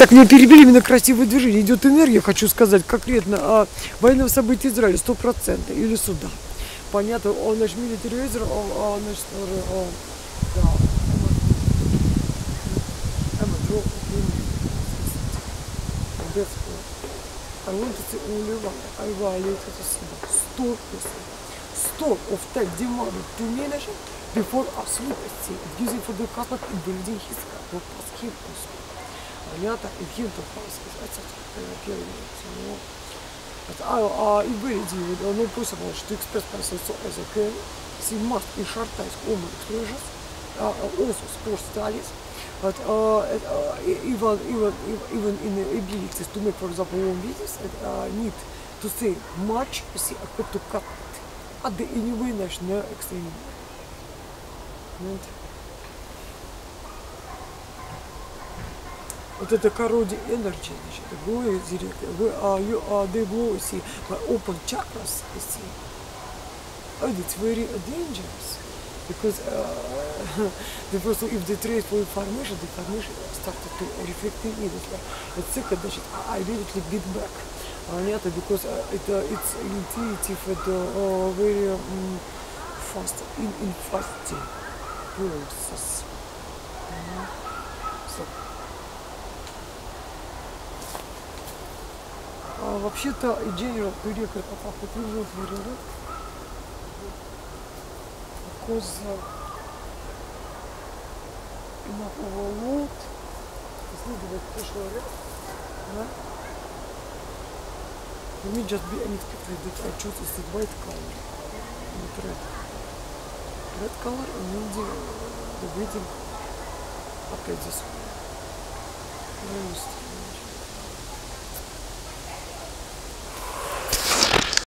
Так, меня перебили именно красивое движение. Идет энергия, хочу сказать конкретно о военном событии Израиля, сто процентов, или суда. Понятно, он наш милитаризер, он, он наш, он, да. Say only one. I violated the law. Stor percent. Store of time demanded to manage before absolucy using for the custom in building his plus him also. Понятно? И etc. Первый ну, а, и впереди, ну, possible, что express person so as a can, he must in short time all expressions, uh, also sports studies, but uh, uh, even, even, even in the abilities to make, for example, own business, uh, need to say much, see, Вот это корроди energy, значит, go direct, we are, you are, they go, see, by open chakras, you. And it's very dangerous. Because uh, the first, if they trade for information, the information started to reflect immediately. And second, значит, I immediately beat back. Понятно? Because uh, it, uh, it's intuitive and uh, very um, fast, in, in fasting process. Mm. So. Вообще-то general director of the previous period because uh, enough overload исследовать прошлый ряд, да? For me just be unexpected that I chose is the white color, not red. Red color then the, the wedding опять здесь. Very